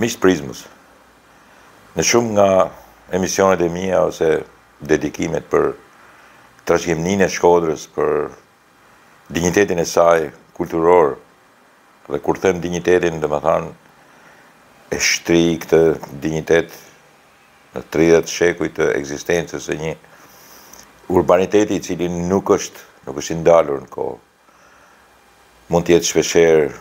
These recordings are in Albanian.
Miqtë e Prizmës, në shumë nga emisionet e mia ose dedikimet për trashëgimninë e Shkodrës, për dinjitetin e saj kulturor, dhe kur them dinjitetin, domethënë e shtri këtë dinjitet në 30 shekuj të ekzistencës së një urbaniteti i cili nuk është, nuk është i ndalur në kohë. Mund të jetë shpeshherë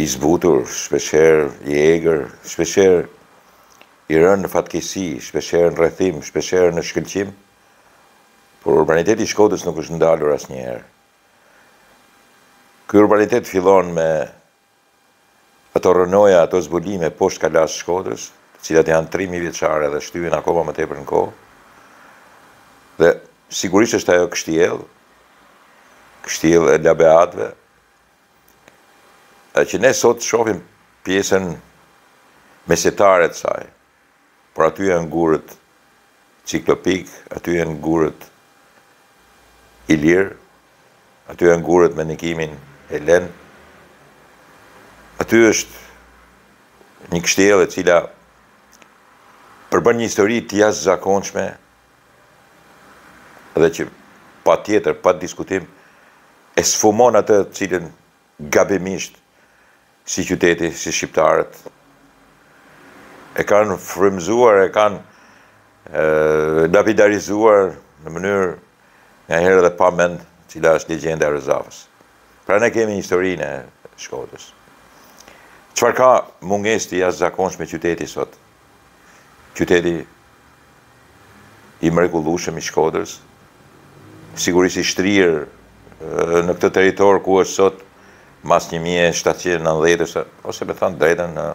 I zbutur, shpeshherë i egër, shpeshherë i rënë në fatkeqësi, shpeshherë në rrethim, shpeshherë në shkëlqim, por urbaniteti i Shkodrës nuk është ndalur asnjëherë. Ky urbanitet fillon me ato rrënoja, ato zbulime poshtë kalasë Shkodrës, të cilat janë trimijëvjeçare dhe shtyhen akoma më tepër në kohë. Dhe sigurisht është ajo kështjellë, kështjellë e labeatëve, e që ne sot shohim pjesën mesetare të saj, por aty janë gurët ciklopikë, aty janë gurët ilirë, aty janë gurët me ndikimin helen, aty është një kështjellë e cila përbën një histori të jashtëzakonshme, dhe që patjetër, pa diskutim, e sfumon atë të cilën gabimisht si qyteti, si shqiptarët e kanë frymëzuar, e kanë lapidarizuar në mënyrë ngaherë dhe pa mend cila është legjenda e Rozafës. Pra ne kemi historinë e Shkodrës. Çfarë ka mungesë të jashtëzakonshme qyteti sot? qyteti i mrekullueshëm i Shkodrës, sigurisht i shtrirë në këtë territor ku është sot mas një mijë e shtatëqind e nëntëdhjetës, ose me thënë të drejtën në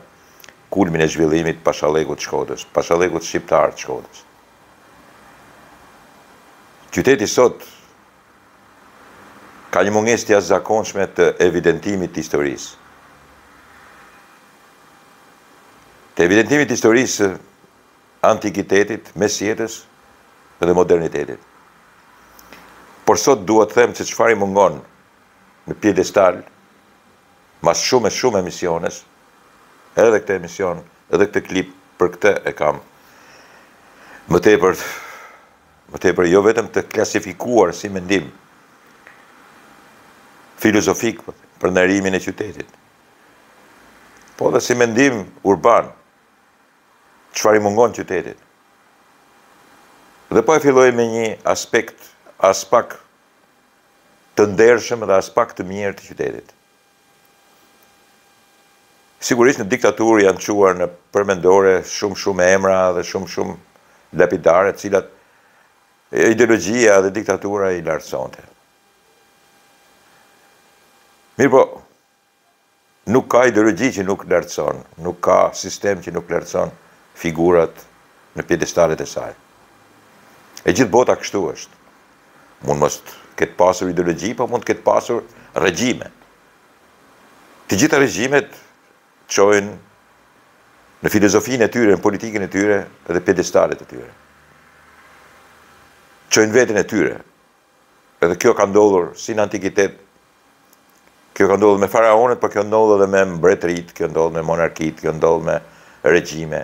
kulmin e zhvillimit Pashallëkut të Shkodrës, Pashallëkut shqiptar të Shkodrës. Qyteti sot Ka një mungesë të jashtëzakonshme të evidentimit të historisë. Të evidentimit të historisë së antikitetit, mesjetës dhe modernitetit. Por sot duhet të them që çfarë i mungon në piedestal mas shumë e shumë emisionesh, edhe këtë emision, edhe këtë klip për këtë e kam më tepër Më tepër jo vetëm të klasifikuar si mendim filozofik për nderimin e qytetit, po dhe si mendim urban, çfarë i mungon qytetit. Dhe po e filloj me një aspekt aspak të ndershëm dhe aspak të mirë të qytetit. Sigurisht në diktaturë janë çuar në përmendore shumë shumë emra dhe shumë shumë lapidare të cilat ideologjia dhe diktatura i lartësonte. Mirëpo nuk ka ideologji që nuk lartëson, nuk ka sistem që nuk lartëson figurat në piedestalet e saj. E gjithë bota kështu është. Mund mos të ketë pasur ideologji, po mund të ketë pasur regjime. Të gjitha regjimet çojnë në filozofinë e tyre, në politikën e tyre dhe piedestalet e tyre. Çojnë veten e tyre. Edhe kjo ka ndodhur si në antikitet, Kjo ka ndodhur me faraonet, por kjo ndodh edhe me mbretëritë, kjo ndodh me monarkitë, kjo ndodh me regjime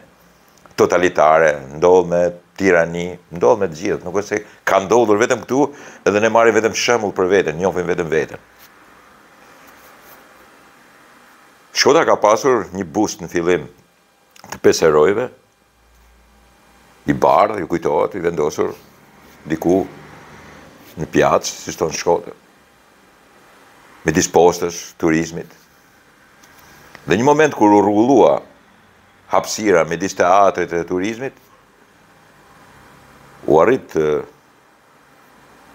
totalitare, ndodh me tirani, ndodh me të gjithë, nuk është se ka ndodhur vetëm këtu edhe ne marrim vetëm shembull për veten, njofim vetëm veten. Shkodra ka pasur një bust në fillim, të pesë herojve, i bardhë, ju kujtohet, i vendosur diku në pjacë, siç i thonë Shkodër, midis postës, turizmit. Dhe një moment kur u rregullua hapsira midis teatrit e turizmit, u arrit të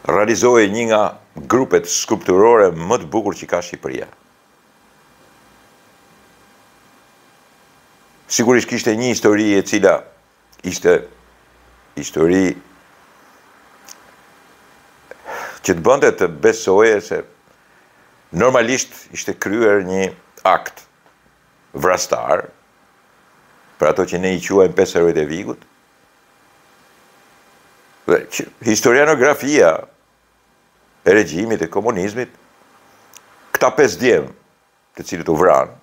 realizohej një nga grupet skulpturore më të bukur që ka Shqipëria. Sigurisht kishte një histori e cila ishte histori që të bënte të besoje se normalisht ishte kryer një akt vrastar për ato që ne i quajmë pesë herojt e Vigut. Dhe që historianografia e regjimit e komunizmit, këta pesë djem të cilët u vranë,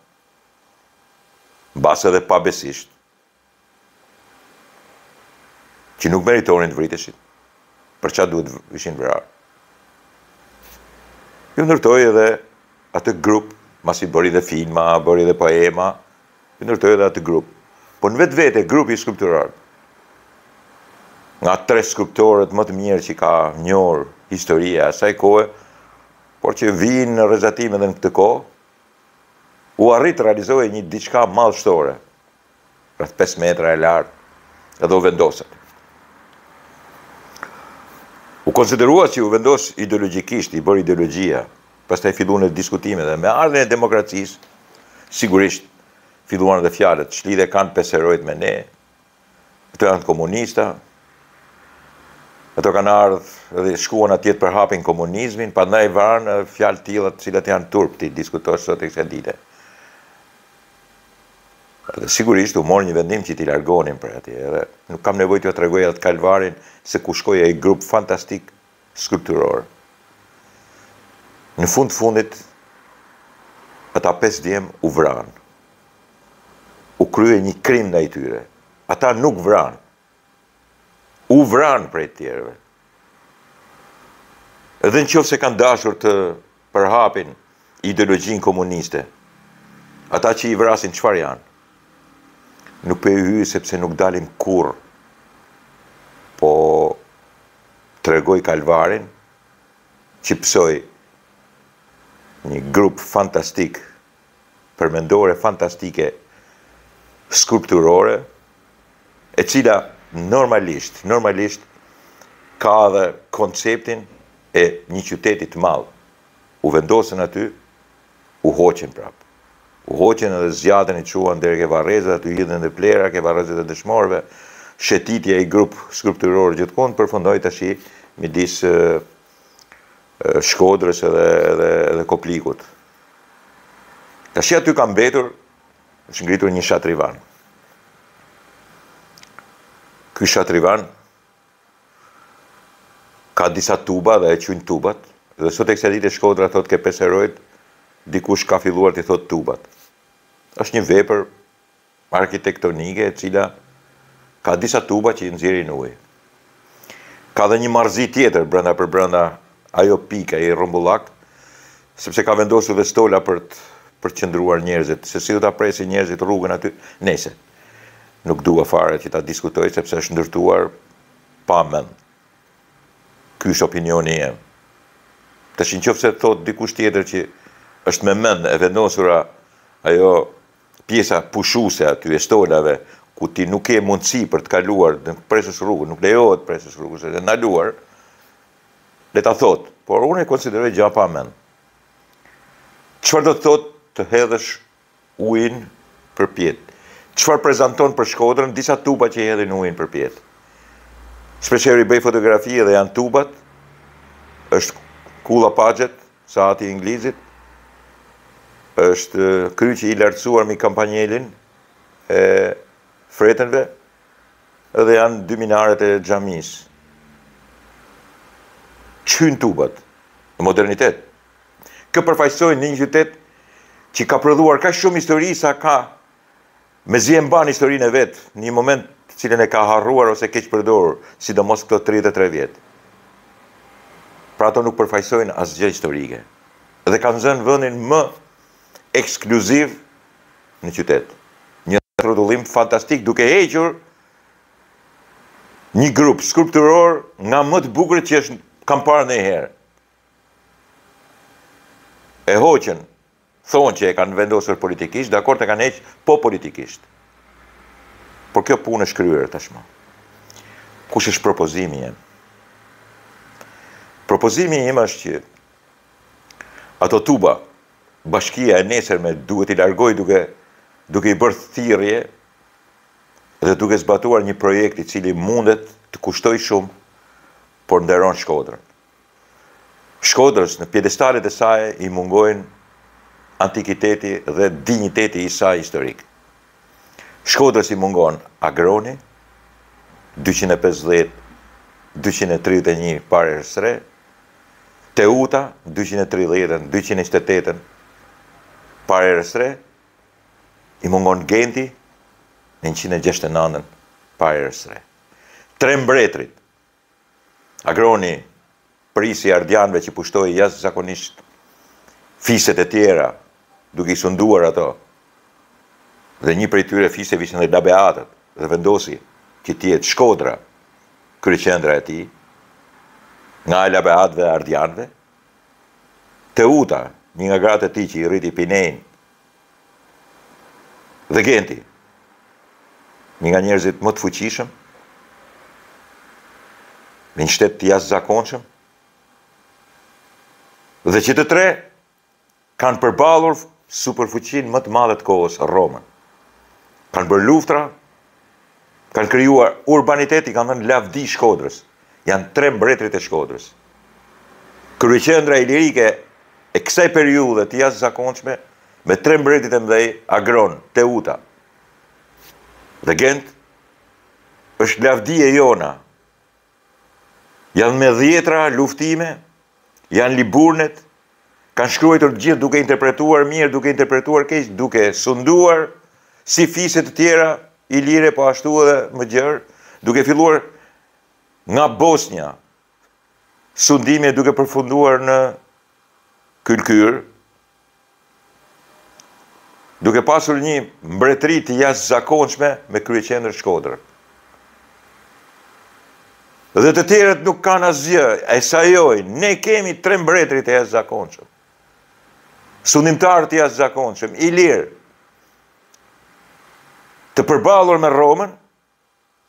mbase edhe pabesisht, që nuk meritonin të vriteshin, për çfarë duhet të ishin vrarë. Ju ndërtoi edhe atë grup, masi bëri dhe filma, bëri dhe poema, I ndërtoi edhe atë grup. Po në vetvete grupi skulpturor, nga tre skulptorët më të mirë që ka njohur historia e asaj kohe, por që vijnë në rrezatim edhe në këtë kohë, u arrit të realizohej një diçka madhështore, rreth pesë metra e lartë, edhe u vendos aty. U konsiderua që u vendos ideologjikisht, i bëri ideologjia. Pastaj filluan edhe diskutimet dhe me ardhjen e demokracisë, sigurisht, filluan edhe fjalët, ç'lidhje kanë peserojt me ne, këto janë komunista, ato kanë ardhur dhe shkuan atje të përhapin komunizmin, prandaj vajtën fjalë të tilla të cilat janë turp t'i diskutosh sot e kësaj dite. Dhe sigurisht u mor një vendim që t'i largonin prej aty, edhe nuk kam nevojë t'ju tregoj atë kalvarin se ku shkoi ai grup fantastik skulpturor. Në fund të fundit ata pesë djem u vranë. U krye një krim ndaj tyre. Ata nuk vranë. U vranë prej të tjerëve. Edhe në qoftë se kanë dashur të përhapin ideologjinë komuniste. Ata që i vrasin çfarë janë? Nuk po i hyj sepse nuk dalim kurrë. Po tregoj kalvarin që pësoi një grup fantastik përmendore fantastike skulpturore, e cila normalisht, normalisht ka edhe konceptin e një qyteti të madh. U vendosën aty, u hoqën prapë. U hoqën edhe zgjatën i çuan deri ke varrezat, aty hidhën edhe plera, ke varrezat e dëshmorëve. Shetiti ai grup skulpturor gjithkund, përfundoi tashi midis Shkodrës edhe edhe edhe Koplikut. Tashi aty ka mbetur është ngritur një shatrivan. Ky shatrivan ka disa tuba dhe e qujnë tubat, dhe sot e kësaj dite Shkodra thotë ke peserojt, dikush ka filluar të thotë tubat. Është një vepër arkitektonike e cila ka disa tuba që i nxjerrin ujë. Ka dhe një marrëzi tjetër brenda për brenda ajo pikë, ai rrumbullak, sepse ka vendosur dhe stola për të për të qëndruar njerëzit, se si do ta presin njerëzit rrugën aty, nejse. Nuk dua fare që ta diskutoj sepse është ndërtuar pa mend. Ky është opinioni jem. Tashi në qoftë se thotë dikush tjetër që është me mend e vendosura ajo Pjesa pushuese aty e stolave ku ti nuk ke mundësi për të kaluar në presësh rrugën, nuk lejohet të presësh rrugën, është e ndaluar, le ta thotë, por unë e konsideroj gjë pa mend. Çfarë do të thotë të hedhësh ujin përpjetë? Çfarë prezanton për Shkodrën disa tuba që hedhin ujin përpjetë? Shpeshherë i bëj fotografi dhe janë tubat, është kulla pa xhet, Saati i Inglizit është kryqi i lartësuar mbi kampanjelin e fretenve dhe janë dy minaret e xhamisë. Ç'hyjnë tubat në modernitet? Kë përfaqësojnë në një qytet që ka prodhuar kaq shumë histori sa ka Mezi e mban historinë e vet, në një moment të cilën e ka harruar ose keqpërdorur, sidomos këto tridhjetë e tre vjet. Pra ato nuk përfaqësojnë asgjë historike dhe kanë zënë vendin më ekskluziv në qytet. Një rrotullim fantastik duke hequr një grup skulpturor nga më të bukurit që është kam parë ndonjëherë. E hoqën. Thonë që e kanë vendosur politikisht, dakord e kanë heq po politikisht. Por kjo punë është kryer tashmë. Kush është propozimi im? Propozimi im është që ato tuba bashkia e nesërme duhet t'i largojë duke duke i bërë thirrje dhe duke zbatuar një projekt i cili mundet të kushtojë shumë, por nderon Shkodrën. Shkodrës, në piedestalet e saj i mungojnë antikiteti dhe dinjiteti i saj historik. Shkodrës i mungon Agroni, dyqind e pesëdhjetë dyqind e tridhjetë e një para erës së re, Teuta, dyqind e tridhjetë dyqind e njëzet e tetë para erës së re, i mungon Genti, njëqind e gjashtëdhjetë e nëntë para erës së re. Tre mbretërit, Agroni, prijësi i Ardianëve që pushtoi jashtëzakonisht fiset e tjera, duke i sunduar ato, dhe një prej tyre fiseve ishin dhe Labeatët, dhe vendosi që të jetë Shkodra kryeqendra e tij, nga e Labeatëve e Ardianëve. Teuta, një nga gratë e tij që i rriti Pinejnë, Dhe Genti, një nga njerëzit më të fuqishëm, me një shtet të jashtëzakonshëm, dhe që të tre kanë përballur superfuqinë më të madhe të kohës, Romën. Kanë bërë luftra Kanë krijuar urbanitet, i kanë dhënë lavdi Shkodrës. Janë tre mbretërit e Shkodrës. Kryeqendra ilirike e kësaj periudhe të jashtëzakonshme me tre mbretërit e mëdhenj Agron, Teuta dhe Gent është lavdi e jona. Janë me dhjetra luftime, janë liburnet, kanë shkruajtur të gjithë duke interpretuar mirë, duke interpretuar keq, duke sunduar si fise të tjera ilire po ashtu edhe më gjerë, duke filluar nga Bosnja, sundimi duke përfunduar në Kërkyrë, Duke pasur një mbretëri të jashtëzakonshme me kryeqendër Shkodër. Dhe të tjerët nuk kanë asgjë, e sajojnë, ne kemi tre mbretër të jashtëzakonshëm. Sundimtarë të jashtëzakonshëm, ilirë, të përballur me Romën,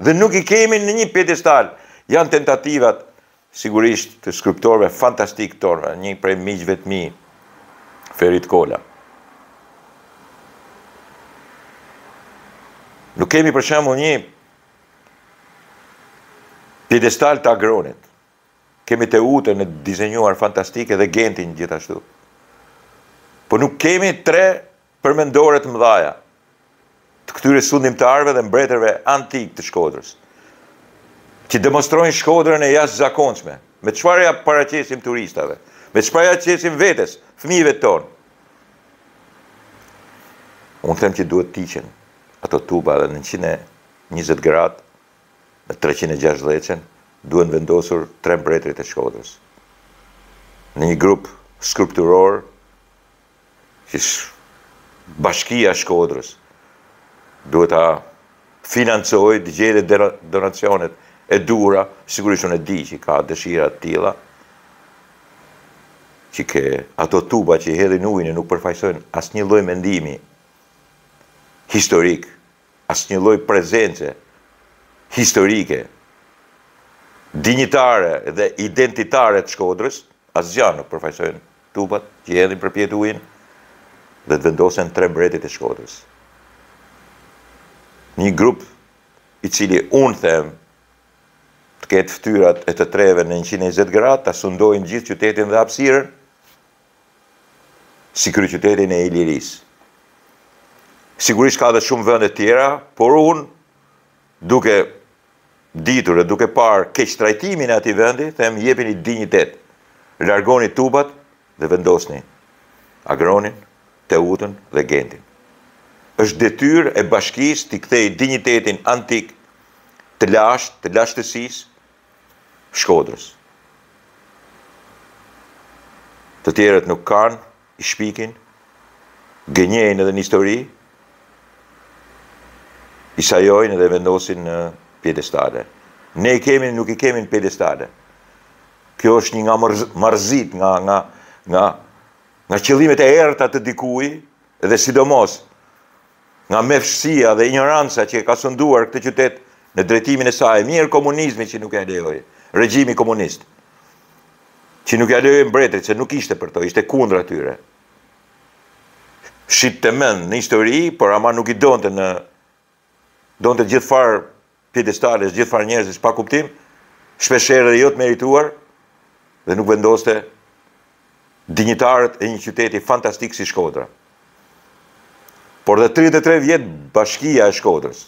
Dhe nuk i kemi në një piedestal. Janë tentativat, sigurisht, të skulptorëve fantastikë tanë, një prej miqve të mi, Ferid Kola. Nuk kemi për shembull një piedestal të Agronit. Kemi Teutën e dizenjuar fantastike dhe Gentin gjithashtu. Po nuk kemi tre Përmendore të mëdhaja të këtyre sundimtarëve dhe mbretërve antikë të Shkodrës, që demonstrojnë Shkodrën e jashtëzakonshme, me çfarë ia paraqesim turistave, me çfarë ia qesim vetes, fëmijëve tanë? Unë them që duhet të hiqen ato tuba dhe në njëqind e njëzet gradë në treqind e gjashtëdhjetën duhen vendosur tre mbretërit e Shkodrës në një grup skulpturor që Bashkia e Shkodrës duhet ta financojë, të gjejë dhe donacionet e duhura, sigurisht unë e di që ka dëshira të tilla, që te ato tuba që hedhin ujin e nuk përfaqësojnë asnjë lloj mendimi historik, asnjë lloj prezence historike, dinjitare dhe identitare të Shkodrës, asgjë nuk përfaqësojnë Tubat, që e hedhin përpjetë ujin, dhe të vendosen tre mbretët e Shkodrës. Një grup, i cili unë them, të ketë ftyrat e të treve në njëqind e njëzet gradë, ta sundojnë gjithë qytetin dhe hapësirën, si kryeqytetin e Ilirisë. Sigurisht ka dhe shumë vende tjera, por unë, Duke ditur e duke parë keqtrajtimin e atij vendi, them jepini dinjitet, largoni tubat dhe vendosni Agronin, Teutën dhe Gentin. Është detyrë e bashkisë t'i kthejë dinjitetin antik të lashtë, të lashtësisë Shkodrës. Të tjerët nuk kanë shpikin, gënjejnë edhe në histori, i sajojnë dhe e vendosin në piedestale. Ne i kemi, nuk i kemi në piedestale. Kjo është një nga marrëzitë, nga, nga, nga, nga qëllimet e errëta të dikuj, dhe sidomos, nga mefshësia dhe injoranca që e ka sunduar këtë qytet në drejtimin e saj, mirë komunizmi që nuk ia lejoi, regjimi komunist, që nuk ia lejoi mbretërit, se nuk ishte për to, ishte kundra tyre. Shiste mend në histori, por ama nuk i donte në donte gjithfarë piedestalesh gjithfarë njerëzish pa kuptim, shpeshherë dhe jo të merituar, dhe nuk vendoste dinjitarët e një qyteti fantastik si Shkodra. Por dhe tridhjetë e tre vjet bashkia e Shkodrës,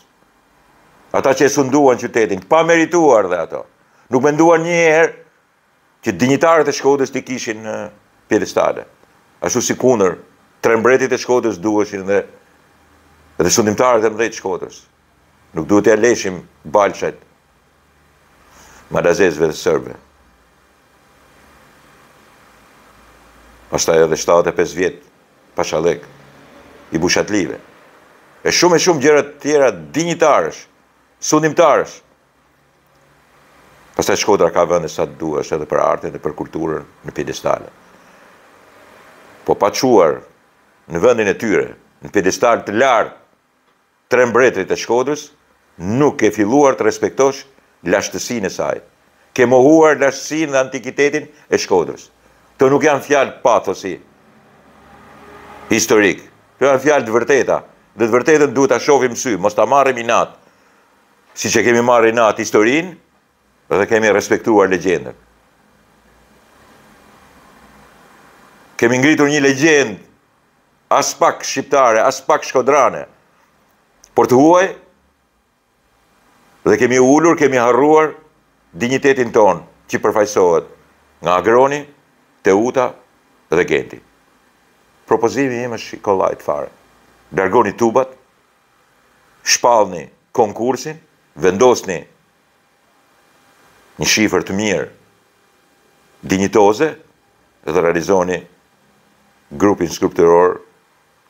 ata që e sunduan qytetin, të pamerituar dhe ato, nuk menduan njëherë që dinjitarët e Shkodrës t'i kishin në piedestale, ashtu sikundër, tre mbretërit e Shkodrës duheshin dhe dhe sundimtarët e mëdhenj të Shkodrës. Nuk duhet t'ia lëshim Balshajt malazezëve dhe serbëve. Pastaj edhe 75 vjet pashallëk i Bushatlive. E shumë e shumë gjëra të tjera dinjitarësh, sundimtarësh, Pastaj Shkodra ka vende sa të duash edhe për artin dhe për kulturën në piedestale. Po pa çuar në vendin e tyre, në piedestal të lartë tre mbretërit e Shkodrës, nuk ke filluar të respektosh lashtësinë e saj. Ke mohuar lashtësinë dhe antikitetin e Shkodrës. Këto nuk janë fjalë pathosi historik. Këto janë fjalë të vërteta dhe të vërtetën duhet ta shohim në sy, mos ta marrim inat. Siç e kemi marrë inat historinë dhe kemi respektuar legjendën. Kemi ngritur një legjendë aspak shqiptare, aspak shkodrane, por të huaj dhe kemi ulur, kemi harruar dinjitetin tonë që përfaqësohet nga Agroni, Teuta dhe Genti. Propozimi im është i kollajtë fare. Largoni tubat, shpallni konkursin, vendosni një shifër të mirë dinjitoze dhe realizoni grupin skulpturor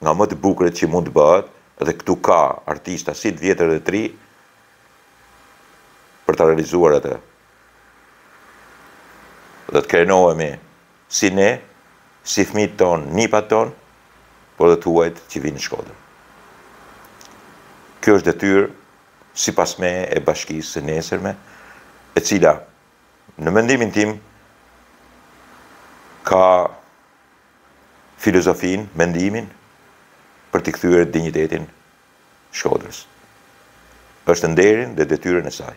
nga më të bukurit që mund të bëhet dhe këtu ka artista si të vjetër dhe të rinj për ta realizuar atë. Dhe të krenohemi Si ne, si fëmijët tonë, nipat tonë, por dhe të huajt që vijnë në Shkodër. Kjo është detyrë, sipas meje, e bashkisë së nesërme, e cila, në mendimin tim, ka filozofinë, mendimin për t'i kthyer dinjitetin Shkodrës. Është nderin dhe detyrën e saj.